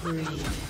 spree.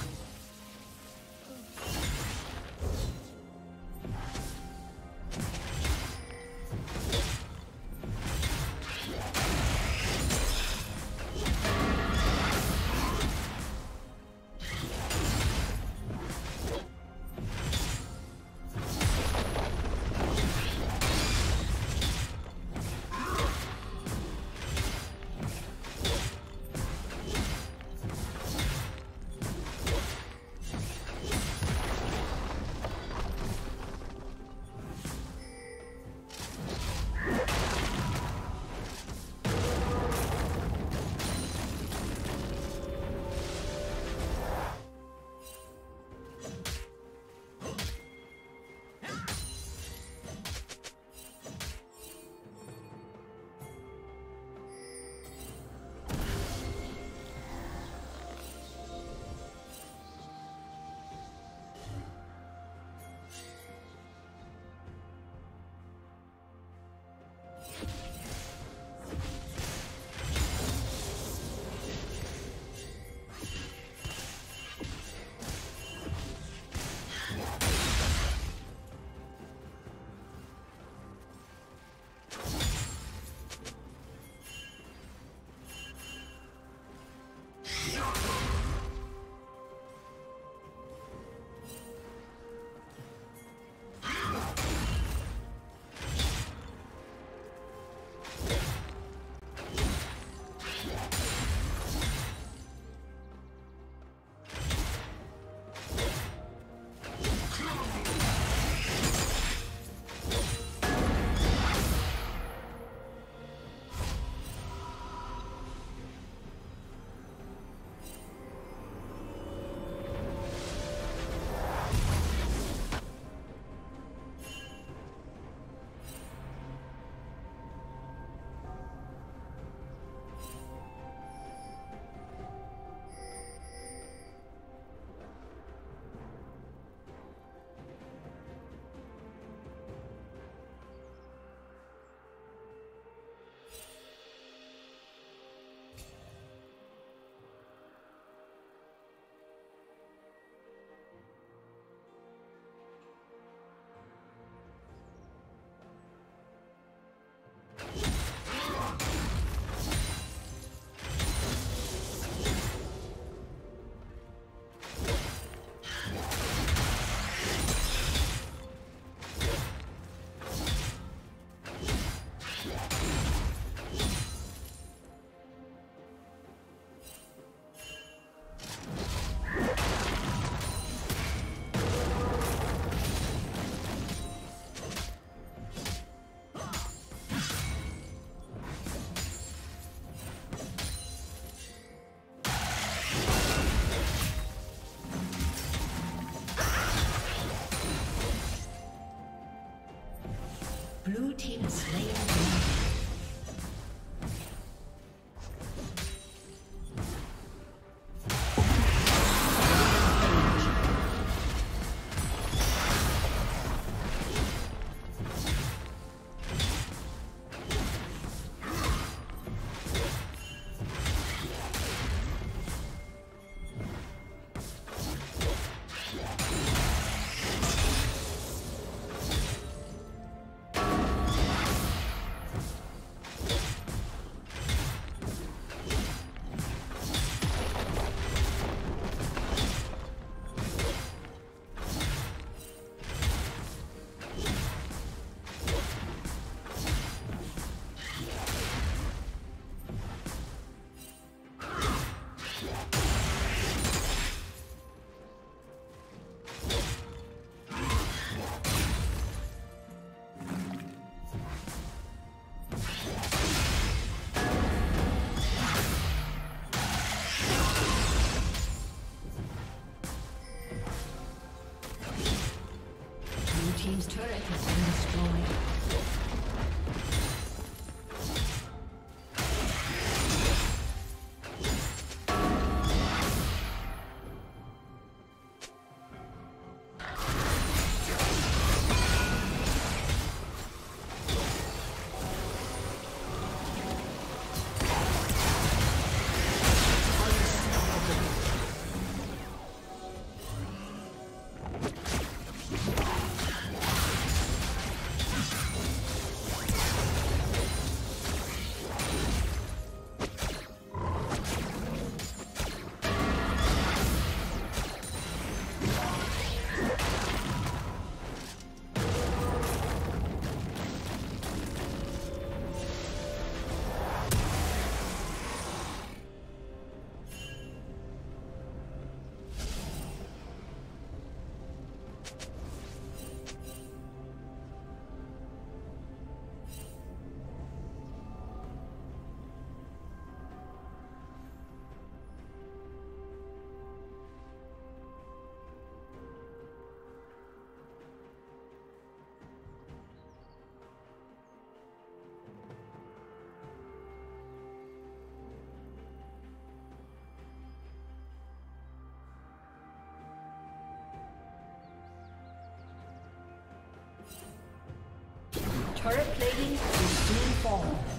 Turret plating will soon fall.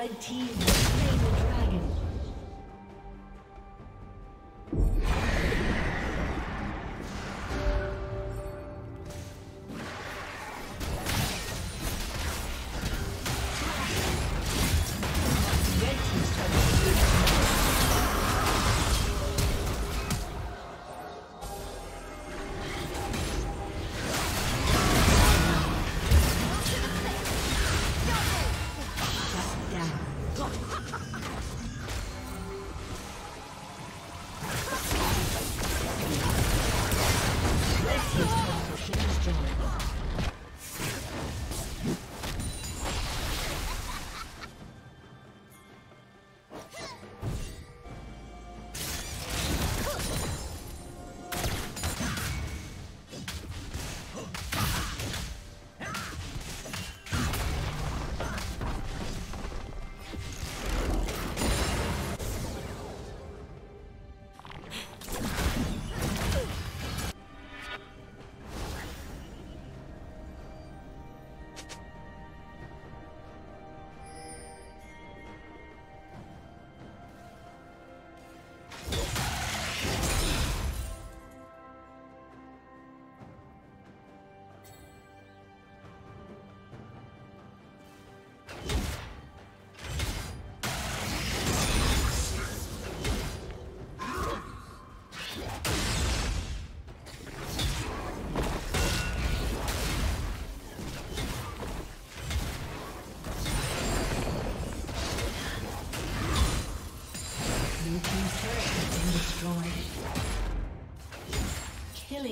Red team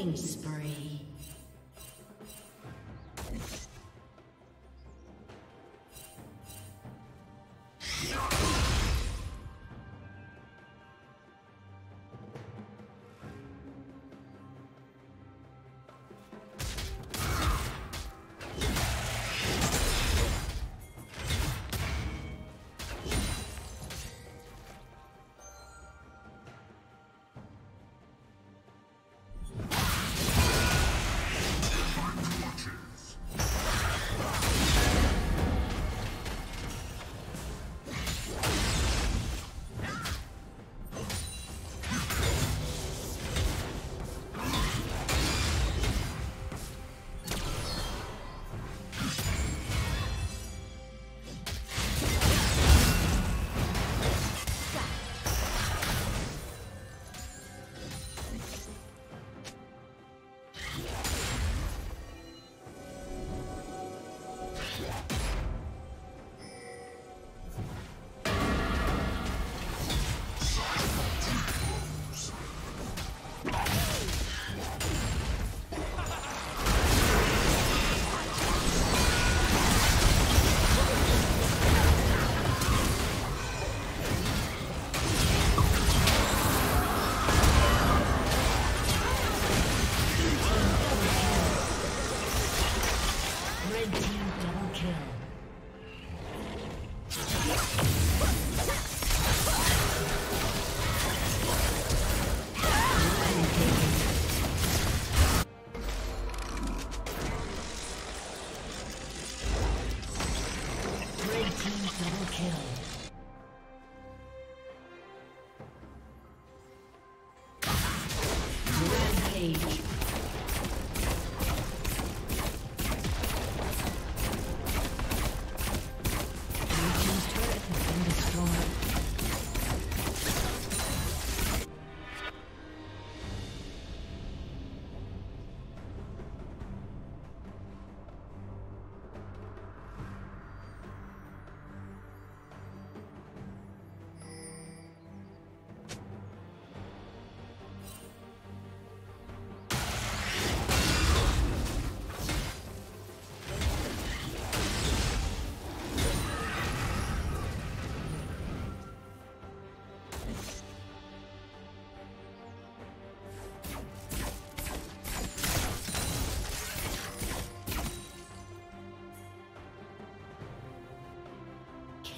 Killing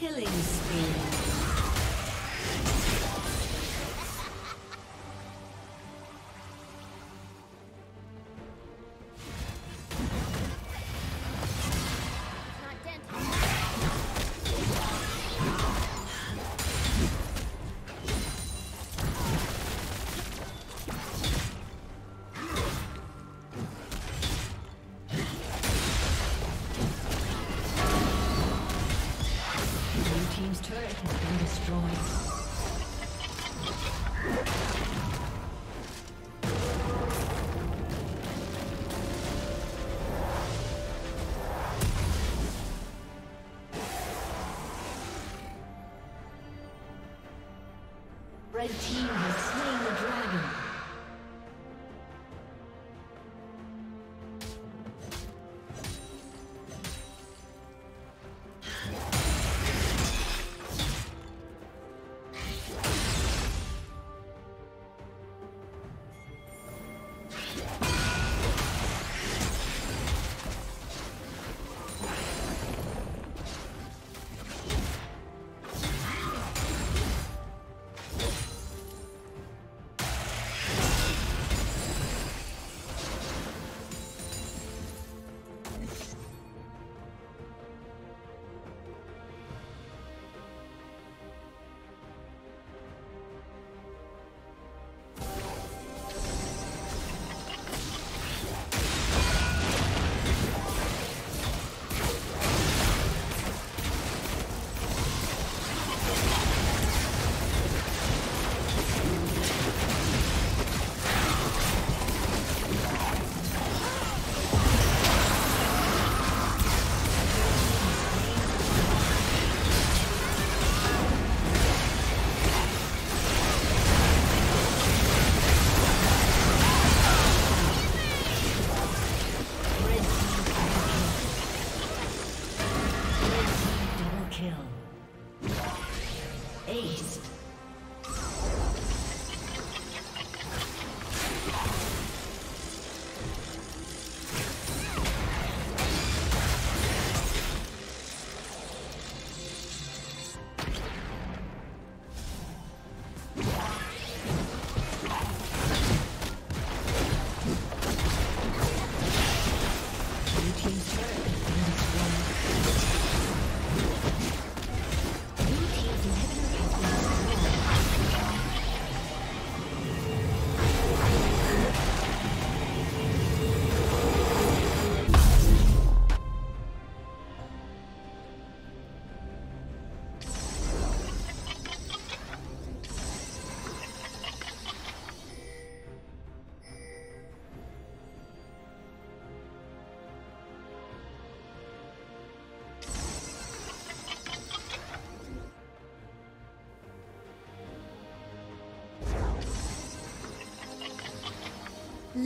Killing spree. Red team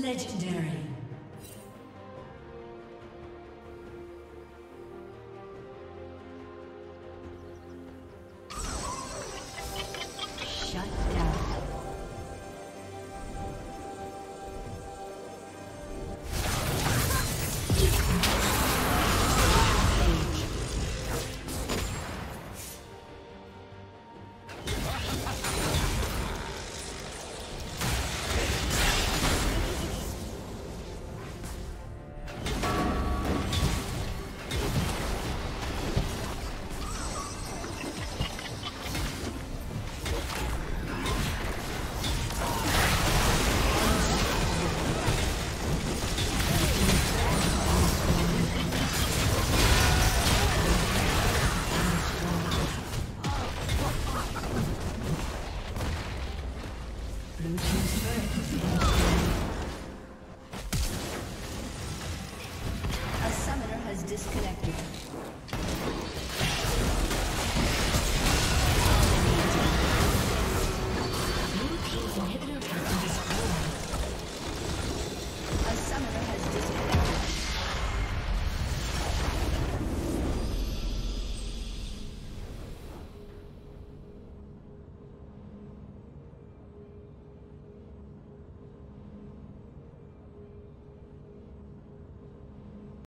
Legendary.